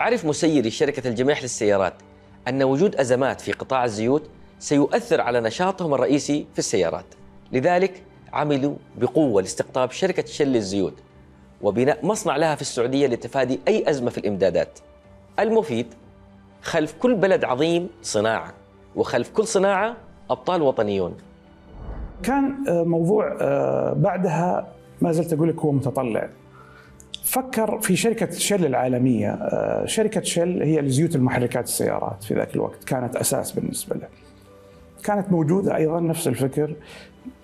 عرف مسيري شركة الجميح للسيارات أن وجود أزمات في قطاع الزيوت سيؤثر على نشاطهم الرئيسي في السيارات. لذلك عملوا بقوة لاستقطاب شركة شل للزيوت وبناء مصنع لها في السعودية لتفادي أي أزمة في الإمدادات. المفيد خلف كل بلد عظيم صناعة وخلف كل صناعة أبطال وطنيون. كان آه، موضوع آه، بعدها ما زلت أقول لك هو متطلع. فكر في شركة شل العالمية. آه، شركة شل هي لزيوت المحركات السيارات في ذاك الوقت كانت أساس بالنسبة له. كانت موجودة أيضا نفس الفكر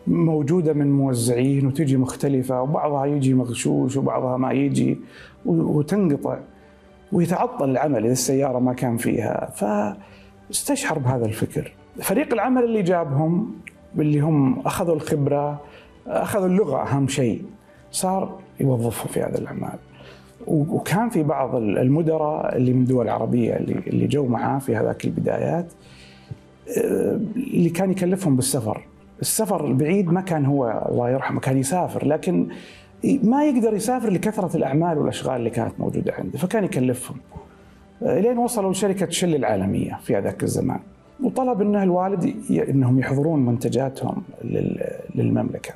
موجودة من موزعين وتجي مختلفة وبعضها يجي مغشوش وبعضها ما يجي وتنقطع ويتعطل العمل إذا السيارة ما كان فيها. فاستشعر بهذا الفكر. فريق العمل اللي جابهم اللي هم أخذوا الخبرة أخذوا اللغة أهم شيء. صار يوظفهم في هذه الأعمال. وكان في بعض المدراء اللي من دول عربية اللي اللي جو معاه في هذاك البدايات آه، اللي كان يكلفهم بالسفر. السفر البعيد ما كان هو الله يرحمه كان يسافر لكن ما يقدر يسافر لكثرة الأعمال والأشغال اللي كانت موجودة عنده فكان يكلفهم. آه، لين وصلوا لشركة شل العالمية في هذاك الزمان. وطلب انه الوالد إنهم يحضرون منتجاتهم للمملكة.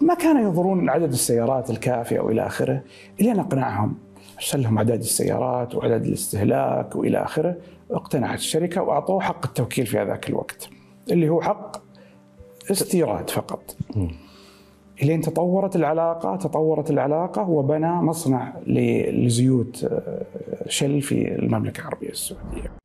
ما كانوا ينظرون عدد السيارات الكافية وإلى آخره الين أقنعهم أرسل لهم أعداد السيارات وعدد الاستهلاك وإلى آخره اقتنعت الشركة وأعطوه حق التوكيل في هذاك الوقت اللي هو حق استيراد فقط. إلين تطورت العلاقة تطورت العلاقة وبنى مصنع لزيوت آه، شل في المملكة العربية السعودية.